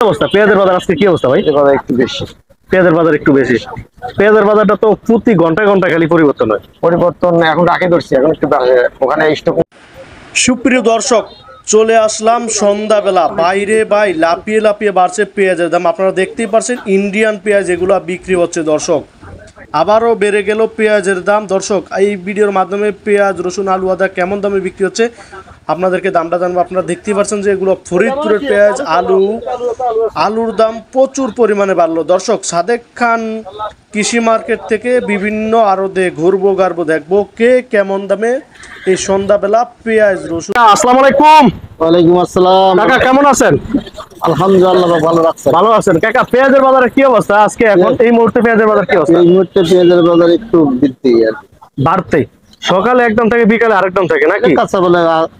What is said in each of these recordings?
অবস্থা? পেঁয়াজের বাজার আজকে কি অবস্থা ভাই? একটু বেশি। পেঁয়াজের বাজার একটু বেশি। পেঁয়াজের বাজারটা তো প্রতি ঘন্টায় ঘন্টায় খালি পরিবর্তন হয়। পরিবর্তন এখন রাখে ধরছি এখন একটু ওখানে স্টক সুপ্রিয় দর্শক চলে আসলাম সন্ধ্যাবেলা। বাইরে বাই লাপিয়ে লাপিয়ে বাড়ছে পেঁয়াজের দাম। আপনারা দেখতেই পারছেন ইন্ডিয়ান পেঁয়াজ এগুলো বিক্রি হচ্ছে দর্শক। আবারও বেড়ে গেল পেঁয়াজের দাম। দর্শক এই ভিডিওর মাধ্যমে পেঁয়াজ রসুন আলু আদা কেমন দামে বিক্রি হচ্ছে? আপনাদেরকে দামটা জানব। আপনারা দেখতেই পাচ্ছেন যে এগুলো ফরিদপুরের পেঁয়াজ আলু। আলুর দাম প্রচুর পরিমাণে বাড়লো। দর্শক সাদেক খান কৃষি মার্কেট থেকে বিভিন্ন আরদে ঘুরবো গারবো দেখব কে কেমন দামে এই সন্ধ্যাবেলা পেঁয়াজ রসুন। আসসালামু আলাইকুম। ওয়ালাইকুম আসসালাম। কাকা কেমন আছেন? আলহামদুলিল্লাহ ভালো রাখছেন ভালো আছেন। কাকা পেঁয়াজের বাজারে কি অবস্থা? আজকে এখন এই মুহূর্তে পেঁয়াজের বাজার কি অবস্থা? এই মুহূর্তে পেঁয়াজের বাজার একটু বৃদ্ধি আর বাড়তে। সকালে একদম থাকে বিকালে আরেকদম থাকে নাকি? কাঁচা বলে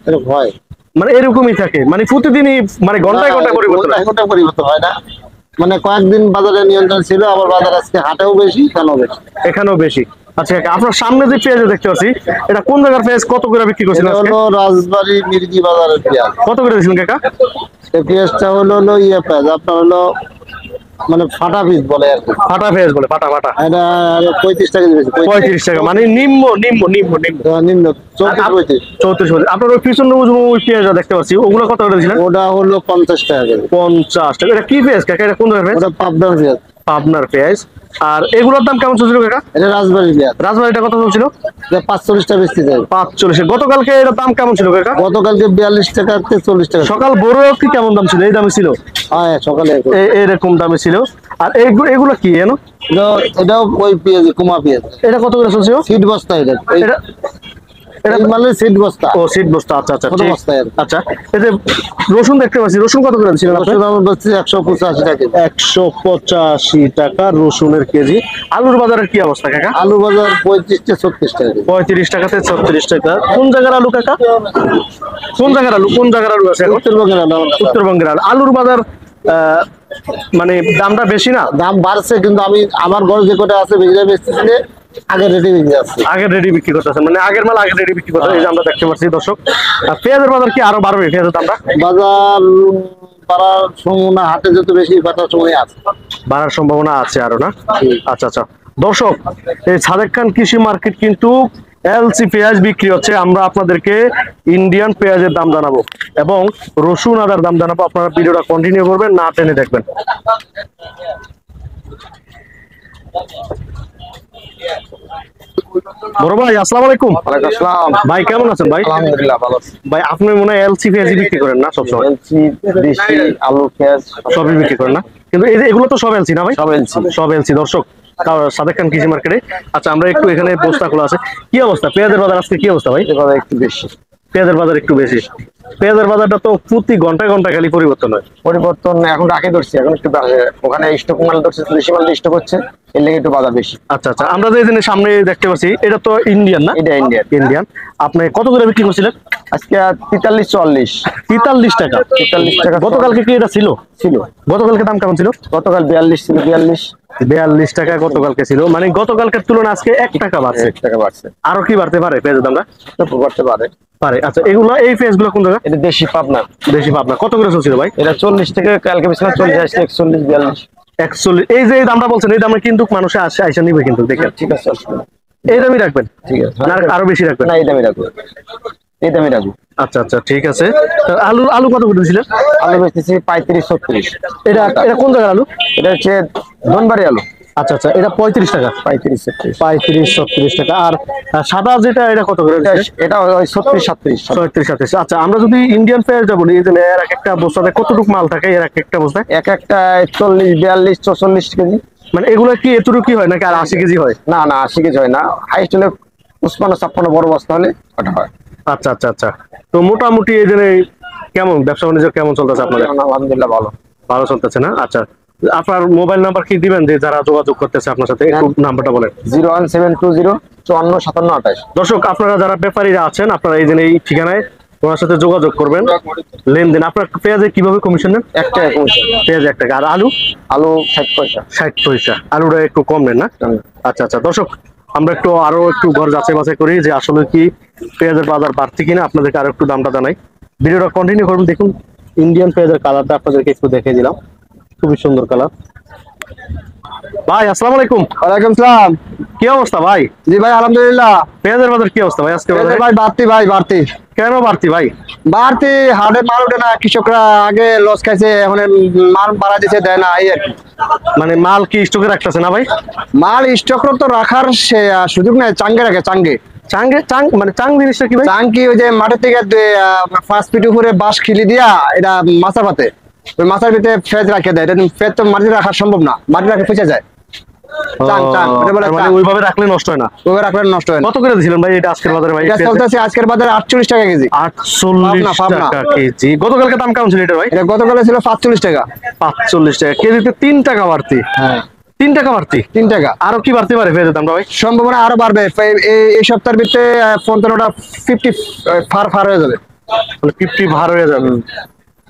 এরকম হয়। মানে এরকমই থাকে মানে প্রতিদিনই মানে ঘন্টায় ঘন্টায় পরিবর্তন হয়। ঘন্টায় পরিবর্তন হয় না। মানে কয়েকদিন বাজারে নিয়ন্ত্রণ ছিল আবার বাজার আজকে হাটেও বেশি এখানেও বেশি। এখানেও বেশি। আচ্ছা আপনার সামনে যে পেঁয়াজ দেখতে পাচ্ছি এটা কোন জায়গার পেঁয়াজ? কত করে বিক্রি আজকে? হলো রাজবাড়ি মির্গি বাজারের পেঁয়াজ। কত করে দিয়েছিলেন কাকা? এই পেঁয়াজটা হলো হলো ইয়ে পেঁয়াজ আপনার হলো মানে ফাটা পিস বলে আর ফাটা পেঁয়াজ বলে ফাটা ফাটা। এটা পঁয়ত্রিশ টাকা দিয়েছে পঁয়ত্রিশ। টাকা মানে নিম্ন নিম্ন নিম্ন নিম্ন। নিম্ন চৌত্রিশ পঁয়ত্রিশ। চৌত্রিশ পঁয়ত্রিশ। আপনার ওই পিছনে ওই পেঁয়াজটা দেখতে পাচ্ছি। ওগুলো কত করে দিয়েছিলেন? ওটা হলো পঞ্চাশ টাকা পঞ্চাশ টাকা। এটা কি পেঁয়াজ কাকা এটা কোন ধরনের পেঁয়াজ ওটা পেঁয়াজ পাবনার পেঁয়াজ। আর এগুলোর দাম কেমন চলছিল কাকা? এটা রাজবাড়ির পেঁয়াজ। রাজবাড়িটা কত চলছিল? এটা পাঁচচল্লিশ টাকা বেশি যায় পাঁচচল্লিশ। গতকালকে এটার দাম কেমন ছিল কাকা? গতকালকে বিয়াল্লিশ টাকা চল্লিশ টাকা। সকাল বড় কি কেমন দাম ছিল? এই দামে ছিল? হ্যাঁ সকালে। এরকম। দামে ছিল। আর এইগুলো এগুলো কি জানো এটাও- ওই পেঁয়াজ কুমা পেঁয়াজ। এটা কত করে চলছে সিট বস্তা এটা এটা মানে সিট বস্তা। ও সিট বস্তা আচ্ছা আচ্ছা। আচ্ছা রসুন দেখতে পাচ্ছি রসুন কত করে ছিল রসুন আমার বলছি একশো পঁচাশি টাকা কেজি। একশো পঁচাশি টাকা রসুনের কেজি। আলুর বাজারের কি অবস্থা কাকা? আলু বাজার পঁয়ত্রিশ থেকে ছত্রিশ টাকা। পঁয়ত্রিশ টাকাতে ছত্রিশ টাকা। কোন জায়গার আলু কাকা? কোন জায়গার আলু? কোন জায়গার আলু আছে উত্তরবঙ্গের আলু উত্তরবঙ্গের আলু। আলুর বাজার আহ, মানে দামটা বেশি না? দাম বাড়ছে কিন্তু আমি আমার ঘরে যে কটা আছে বেচতেছি আগে রেডি আগের রেডি বিক্রি করতেছে মানে আগের মাল আগের রেডি বিক্রি করতে এই যে আমরা দেখতে পাচ্ছি দর্শক। পেঁয়াজের বাজার কি আরও বাড়বে পেঁয়াজের দামটা? বাজার বাড়ার সম্ভাবনা যত বেশি বাড়ার সময় আছে। বাড়ার সম্ভাবনা আছে আরও না? আচ্ছা আচ্ছা। দর্শক এই সাদেক খান কৃষি মার্কেট কিন্তু এলসি পেঁয়াজ বিক্রি হচ্ছে। আমরা আপনাদেরকে ইন্ডিয়ান পেঁয়াজের দাম জানাব এবং রসুন আদার দাম জানাব। আপনারা ভিডিওটা কন্টিনিউ করবেন না টেনে দেখবেন। বড় ভাই আসসালামু আলাইকুম। ওয়ালাইকুম আসসালাম। ভাই কেমন আছেন ভাই? আলহামদুলিল্লাহ ভালো আছি। ভাই আপনি মনে হয় এলসি পেঁয়াজ বিক্রি করেন না সবসময়? এলসি দেশি আলু পেঁয়াজ সবই বিক্রি করেন না? কিন্তু এই যে- এগুলো তো সব এলসি না ভাই? সব এলসি সব এলসি দর্শক সাদেক খান কৃষি মার্কেটে। আচ্ছা আমরা একটু এখানে বস্তা খোলা আছে। কি অবস্থা? পেঁয়াজের বাজার আজকে কি অবস্থা ভাই? একটু বেশি। পেঁয়াজের বাজার একটু বেশি। পেঁয়াজের বাজারটা তো প্রতি ঘন্টায় ঘন্টায় খালি পরিবর্তন হয়। পরিবর্তন এখন রাখে ধরছি এখন একটু ওখানে স্টক মাল ধরছে দেশি মাল স্টক হচ্ছে এর লেগে একটু বাজার বেশি। আচ্ছা আচ্ছা আমরা যে জিনিস সামনে দেখতে পাচ্ছি এটা তো ইন্ডিয়ান না? এটা ইন্ডিয়ান ইন্ডিয়ান আপনি কত করে বিক্রি করছিলেন? আজকে তেতাল্লিশ চুয়াল্লিশ তেতাল্লিশ টাকা। তেতাল্লিশ টাকা গতকালকে কি এটা ছিল? ছিল। গতকালকে দাম কেমন ছিল? গতকাল বিয়াল্লিশ ছিল বিয়াল্লিশ। বিয়াল্লিশ টাকা গতকালকে ছিল। মানে গতকালকের তুলনায় আজকে এক টাকা বাড়ছে। এক টাকা বাড়ছে। আরও কি বাড়তে পারে পেঁয়াজের দামটা? করতে পারে। পারে। আচ্ছা এগুলো এই কোন জায়গা এটা দেশি পাবনা। কত করে চলছিল ভাই? এটা চল্লিশ থেকে কালকে বেশি চল্লিশ আসছে একচল্লিশ বিয়াল্লিশ। একচল্লিশ। এই যে দামটা বলছেন এই দামে কিন্তু মানুষে আসে আইসা নিবে কিন্তু দেখেন। ঠিক আছে এই দামই রাখবেন? ঠিক আছে। আরও বেশি রাখবেন? না এই দামি রাখব। এই দামি রাখব। আচ্ছা আচ্ছা ঠিক আছে। আলু আলু কত করে দিয়েছিলেন আলু বেচতেছি পঁয়ত্রিশ ছত্রিশ। এটা এটা কোন জায়গার আলু? এটা হচ্ছে ধনবাড়ি আলু। আচ্ছা আচ্ছা এটা পঁয়ত্রিশ টাকা। পঁয়ত্রিশ ছত্রিশ। পঁয়ত্রিশ ছত্রিশ টাকা। আর সাদা যেটা এটা কত করে এটা ওই ছত্রিশ সাতত্রিশ। ছয়ত্রিশ সাতত্রিশ। আচ্ছা আমরা যদি ইন্ডিয়ান পেঁয়াজটা বলি এই যে এর এক একটা বস্তাতে কতটুকু মাল থাকে এর এক একটা বস্তায়? এক একটা চল্লিশ বিয়াল্লিশ চৌচল্লিশ কেজি। মানে এগুলো কি এতটুকু কি হয় নাকি আর আশি কেজি হয়? না না আশি কেজি হয় না। হাইস্ট হলে পুষ্পান্ন ছাপ্পান্ন বড় বস্তা হলে ওটা হয়। আচ্ছা আচ্ছা আচ্ছা। তো মোটামুটি এই যে কেমন? ব্যবসা বাণিজ্য কেমন চলতেছে আপনাদের? আলহামদুলিল্লাহ ভালো। ভালো চলতেছে না? আচ্ছা। আপনার মোবাইল নাম্বার কি দিবেন যে যারা যোগাযোগ করতেছে আপনার সাথে? একটু নাম্বারটা বলেন। Zero one seven two zero চুয়ান্ন সাতান্ন আঠাশ। দর্শক আপনারা যারা ব্যাপারীরা আছেন আপনারা এই যে এই ঠিকানায় ওনার সাথে যোগাযোগ করবেন। লেনদেন আপনার পেঁয়াজে কীভাবে কমিশন নেন? এক টাকা কমছে পেঁয়াজ এক টাকা। আর আলু? আলু ষাট পয়সা। ষাট পয়সা। আলুটা একটু কম নেন না? আচ্ছা আচ্ছা। দর্শক আমরা একটু আরও একটু ঘর যাচাই বাছাই করি যে আসলে কি পেঁয়াজের বাজার বাড়তি কিনা আপনাদেরকে আরও একটু দামটা জানাই। ভিডিওটা কন্টিনিউ করুন দেখুন ইন্ডিয়ান পেঁয়াজের কালারটা আপনাদেরকে একটু দেখে দিলাম। খুবই সুন্দর কালার ভাই আসসালামু আলাইকুম। ওয়ালাইকুম সালাম। কি অবস্থা ভাই? জি ভাই আলহামদুলিল্লাহ। পেঁয়াজের বাজার কি অবস্থা ভাই? আজকে বাজারে? ভাই বাড়তি ভাই বাড়তি। কেন বাড়তি ভাই? বাড়তি হাটে মাল ওঠে না কৃষকরা আগে লস খাইছে এখন মাল বাড়া দিছে দেয় না এই আর কি। মানে মাল কি স্টকে রাখতেছে না ভাই? মাল স্টক তো রাখার সে সুযোগ নেই চাঙ্গে রাখে চাঙ্গে। চাঙ্গে চাং মানে চাং জিনিসটা কি ভাই? চাঙ্কি ওই যে মাঠের থেকে পাঁচ ফিট উপরে বাঁশ খিলি দিয়া এটা মাছা পাতে। ওই মাথার ভিতরে ফেজ রাখে দেয়। এটা ফেজ তো মাটি রাখা সম্ভব না। মাটি রাখে পচে যায়। মানে। ওইভাবে রাখলে নষ্ট হয় না? রাখলে নষ্ট হয় কত করে দিছিলেন ভাই এটা আজকের বাজারে ভাই? এটা চলতেছে আজকের বাজারে আটচল্লিশ টাকা কেজি। আটচল্লিশ পাবনা, পাবনা। টাকা কেজি। গতকালকে দাম কেমন ছিল এটা ভাই? এটা গতকালে ছিল পাঁচচল্লিশ টাকা। পাঁচচল্লিশ টাকা। কেজিতে তিন টাকা বাড়তি। হ্যাঁ। তিন টাকা বাড়তি? তিন টাকা। আরও কি বাড়তে পারে ফেরত দামটা ভাই? সম্ভাবনা আরও বাড়বে। এই- সপ্তাহের ভিতরে পঞ্চান্নটা ফিফটি ফার ফার হয়ে যাবে। ফিফটি ফার হয়ে যাবে।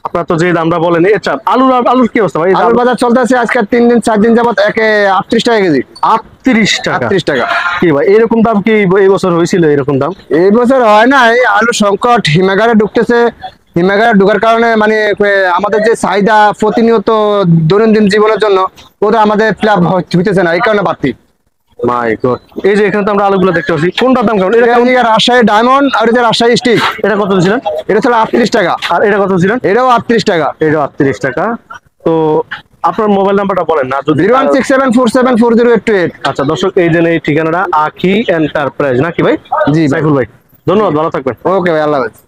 আপনার তো যে দামটা বলেন আচ্ছা আলুর আলুর কি অবস্থা ভাই? আলুর বাজার চলতেছে আজকে তিন দিন চার দিন যাবত একে আটত্রিশ টাকা কেজি। আটত্রিশ টাকা। আটত্রিশ টাকা। কি ভাই এরকম দাম কি এই বছর হয়েছিল এরকম দাম? এই বছর হয় না এই আলু সংকট হিমাগারে ঢুকতেছে। হিমাগারে ঢুকার কারণে মানে আমাদের যে চাহিদা প্রতিনিয়ত দৈনন্দিন জীবনের জন্য ওটা আমাদের ফিলাপ হইতেছে না এই কারণে বাড়তি মাই গড এই যে এখানে তো আমরা আলুগুলো দেখতে পাচ্ছি কোনটার দাম কেমন? এটা এটা কেমন? রাজশাহী ডায়মন্ড আর এটা রাজশাহী স্টিক এটা কত ছিলেন এটা ছিল আটত্রিশ টাকা। আর এটা কত ছিলেন এটাও আটত্রিশ টাকা। এটা আটত্রিশ টাকা। তো আপনার মোবাইল নাম্বারটা বলেন না যদি one six seven four seven four zero eight eight. আচ্ছা দর্শক এই যে এই ঠিকানাটা আখি এন্টারপ্রাইজ নাকি ভাই? জি ভাই। সাইফুল ভাই ধন্যবাদ ভালো থাকবেন। ওকে ভাই আল্লাহ হাফেজ।